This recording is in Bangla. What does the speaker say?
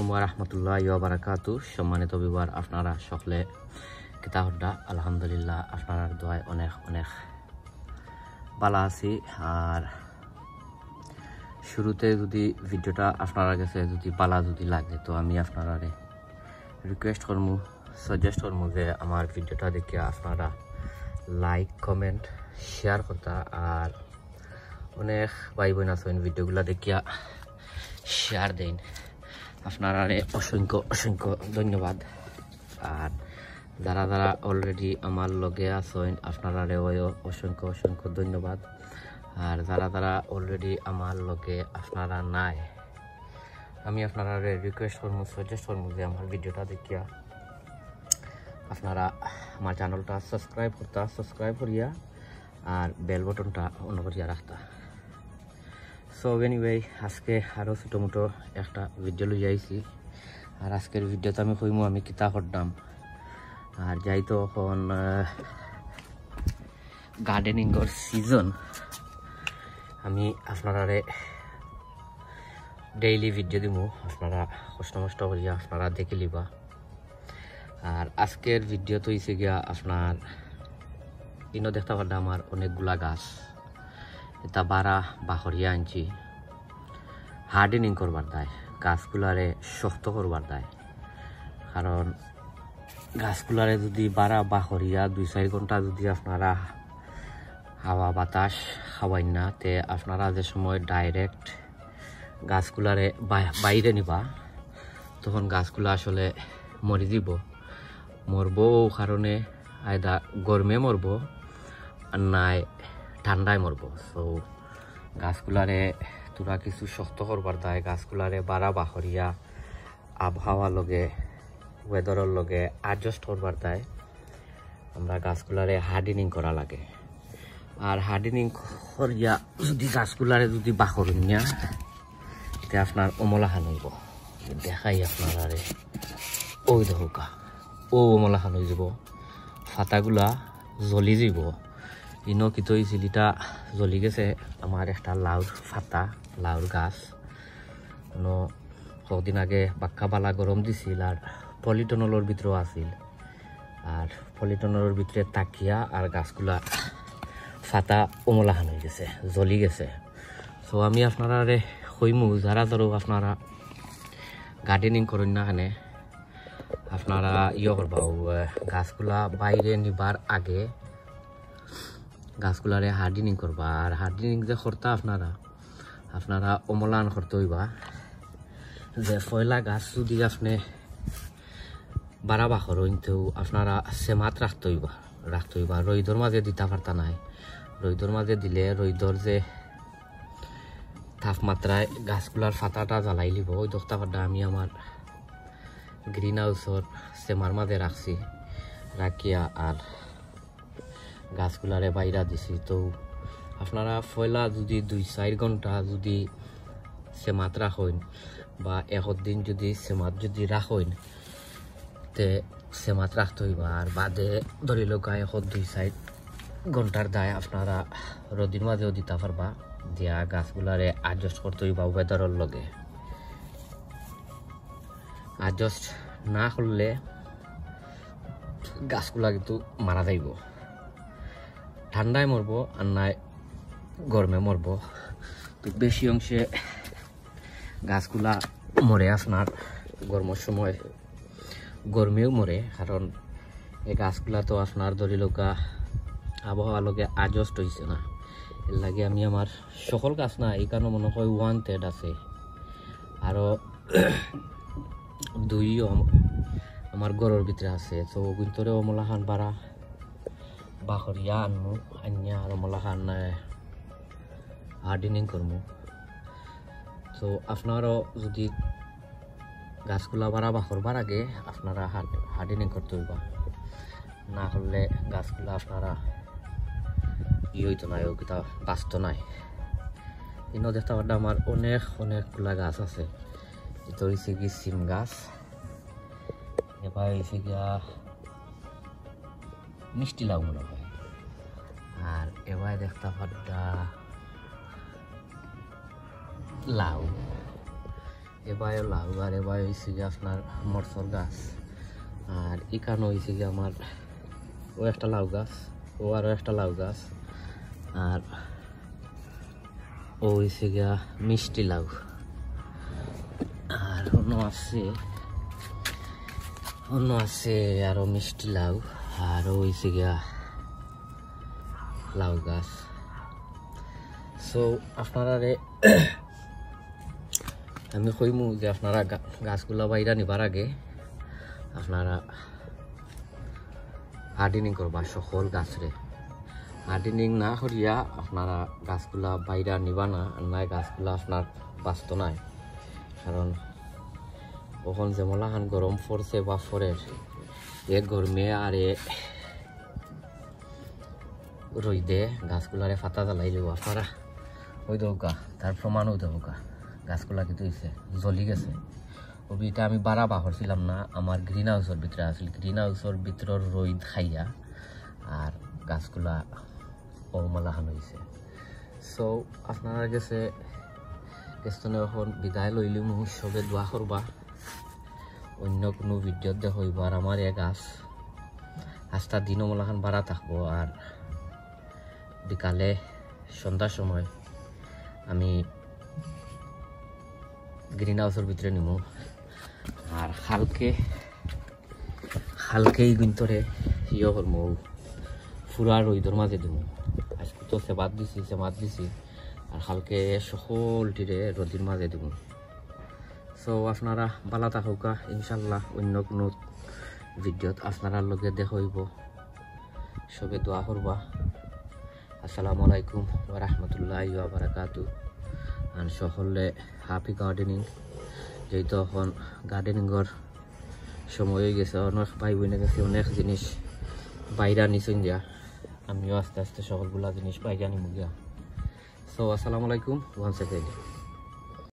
আলাইকুম রহমতুল্লাহ বারাকাতু সম্মানিত বিবার আপনারা সকলে কিতাবটা আলহামদুলিল্লাহ, আপনার দোয়ায় অনেক অনেক ভালো আছি। আর শুরুতে যদি ভিডিওটা আপনারা কাছে যদি পালা যদি লাগে, তো আমি আপনারা রিকোয়েস্ট করব সাজেস্ট করব যে আমার ভিডিওটা দেখে আপনারা লাইক কমেন্ট শেয়ার করতা। আর অনেক ভাই বোন আছেন, ভিডিওগুলো দেখিয়া শেয়ার দেন। আপনারা অসংখ্য অসংখ্য ধন্যবাদ। আর যারা যারা অলরেডি আমার লগে আছেন, আপনারা অসংখ্য অসংখ্য ধন্যবাদ। আর যারা যারা অলরেডি আমার লগে আপনারা নাই, আমি আপনারা রিকোয়েস্ট করব সাজেস্ট করব যে আমার ভিডিওটা দেখিয়া আপনারা আমার চ্যানেলটা সাবস্ক্রাইব করতা সাবস্ক্রাইব করিয়া আর বেল বটনটা অন করিয়া রাখতা। সো এনিওয়ে আজকে আরও ছোটো মোটো একটা ভিডিও লই আইছি। আর আজকের ভিডিওতে আমি কইমু, আমি কিতা করতাম আর যাই তো এখন গার্ডেনিংর সিজন আমি আপনারা ডেইলি ভিডিও দিব আপনারা কষ্ট মষ্ট করিয়া আপনারা দেখে লিবা। আর আজকের ভিডিও তো হয়েছে গিয়া আপনার, ইনো দেখতে পারলাম আমার অনেকগুলা গাছ। এটা বারা বাহরিয়া আনছি। হার্ডেনিং করবার দায়, গাছগুলারে শক্ত করবার দায়। কারণ গাছগুলারে যদি বারা বাহরিয়া, দুই চার ঘণ্টা যদি আপনারা হাওয়া বাতাস খাওয়াই না, তে আপনারা যে সময় ডাইরেক্ট গাছগুলারে বাইরে নিবা, তখন গাছগুলো আসলে মরে দিব। মরবো কারণে আয়দা গরমে মরবো, আর নাই ঠান্ডায় মরবো সো গাছগুলারে তোরা কিছু শক্ত করবার দায় গাছগুলারে বাড়া বাহরিয়া আবহাওয়ার লগে ওয়েদারের লগে অ্যাডজাস্ট করবার দায় আমরা গাছগুলারে হার্ডেনিং করা লাগে। আর হার্ডেনিং করিয়া যদি গাছগুলারে যদি বাহরিয়া তে আপনার অমলা হান হইব। দেখাই আপনার আরে ওই দেখোকা ও অমলা হান হয়ে যাব। ফাটাগুলা জ্বলি যাব। ইনো কি তৈছিল এটা জ্বলি গেছে। আমার একটা লাউর ফাতা লাউর গাছ। কোনো কদিন আগে বাক্কা বালা গরম দিছিল আর পলিটনলের ভিতরেও আছিল। আর পলিটনলের ভিতরে তাকিয়া আর গাছগুলা ফাতা অমলাহান হয়ে গেছে, জ্বলি গেছে। সো আমি আপনারা কইমু যারা ধরো আপনারা গার্ডেনিং করেন না এখানে আপনারা ইয়ে করবা গাছগুলা বাইরে নিবার আগে গাছগুলারে হার্ডিনিং করবা। আর হার্ডিনিং যে করতা আপনারা আপনারা অমলান করতে হইবা। যে ফয়লা গাছ যদি আপনি বাড়া বাখর তো আপনারা সেমাত রাখতে হইবা রাখতে হইবা। রইদর মাঝে দিতে পারতা নাই। রইদর মাঝে দিলে রইদর যে তাপমাত্রায় গাছগুলার ফাতাটা জ্বালাই লিব। ওই পাড্ডা আমি আমার গ্রিন হাউসর সেমার মাঝে রাখছি, রাখিয়া আর গাছগুলারে বাইরা দিছি। তো আপনারা ফয়লা যদি দুই চার ঘণ্টা যদি সেমাত রাখেন বা একক দিন যদি সেমাত যদি রাখেন তে সেমাত রাখতে হইবা। আর বাদে ধরি লোকা এখন দুই চার ঘণ্টার দায় আপনারা রদির মাঝেও দিতে পারবা দিয়া গাছগুলারে অ্যাডজাস্ট করতে হইবা ওয়েদারের লগে। অ্যাডজাস্ট না করলে গাছগুলা কিন্তু মারা যাইব। ঠান্ডায় মরবো আর নাই গরমে মরবো। তো বেশি অংশে গাছগুলা মরে আপনার গরমের সময় গরমেও মরে, কারণ এই গাছগুলা তো আপনার ধরি লোকা আবহাওয়া লগে অ্যাডজাস্ট হয়েছে না। এর লাগে আমি আমার সকল গাছ না, এই কারণে মনে হয় ওয়ান টেড আছে। আরও দুই আমার গরুর ভিতরে আছে, তো কিন্তু অমলাখান বাড়া আনমু আনিয়া আর অমলাখান হার্ডেনিং করমু তো আপনারও যদি গাছগুলা বাড়া বা আগে আপনারা হার্ডেনিং করতে হইবা না করলে গাছগুলা আপনারা ই হইতো নাই ওটা বাঁচতো নাই ইনো দেখতে পারলে আমার অনেক অনেকগুলা গাছ আছে এটা হয়েছে কি সিম গাছ এবার হয়েছে গিয়া মিষ্টি লাউ মনে হয় আর এবার দেখতে পারটা লাউ। এবারও লাউ আর এবার হয়েছে গিয়ে আপনার মরসর গাছ। আর এখানে হয়েছে গিয়ে আমার ও একটা লাউ গাছ, ও আরও একটা লাউ গাছ। আর ও হয়েছে গিয়া মিষ্টি লাউ। আর অন্য আছে অন্য আছে আরও মিষ্টি লাউ। আর হয়েছে গিয়া লাউ গাছ সো আপনারা আমি কইমু যে আপনারা গাছগুলা বাইরা নিবার আগে আপনারা গার্ডেনিং করবা সকল গাছরে গার্ডেনিং না করিয়া আপনারা গাছগুলা বাইরা নিবা না নাই গাছগুলা আপনার বাঁচত নাই কারণ কখন যেমন গরম পড়ছে বা ফরের এ গরমে আর এ রইদে গাছগুলারে ফাতা জ্বালাই লব আপনারা ওই দৌকা তার প্রমাণও দৌকা গাছগুলা কিন্তু হয়েছে জ্বলি গেছে। ওবিটা আমি বাড়া বাহরছিলাম না, আমার গ্রিন হাউসের ভিতরে আছিল। গ্রিন হাউসের ভিতরের রোদ খাইয়া আর গাছগুলা অমালাহান হয়েছে সো আপনারা গেছে গেস্তনে এখন বিদায় লইলি মু সবে দোয়া করবা অন্য কোনো ভিডিওত দেখইব আর আমার এ গাছ আস্তা দিনও মলাখান বাড়া থাকব আর বিকালে সন্ধ্যার সময় আমি গ্রিন হাউসের ভিতরে নিমু। আর হালকে, হালকেই গুন্তরে ইয়ে করমু ফুরা রইদর মাঝে দিমু। আজকে তো সেবাদ দিছি সেবাদ দিছি আর হালকে সকলটিরে রদির মাঝে দিব সো আপনারা বালা থাকুকা ইনশাল্লাহ অন্য কোনো ভিডিওত আপনারা লগে দেখইব সবে দোয়া করবা। আসসালামু আলাইকুম রাহমাতুল্লাহি বারাকাতু সকলে হ্যাপি গার্ডেনিং যেহেতু এখন গার্ডেনিংর সময় হয়ে গেছে, অনেক ভাই বোনে গেছে অনেক জিনিস বাইরা নিচুন যা আমিও আস্তে আস্তে সকলগুলা জিনিস বাইরা নিমু গিয়া। সো আসসালামু আলাইকুম ওয়ান সেকেন্ড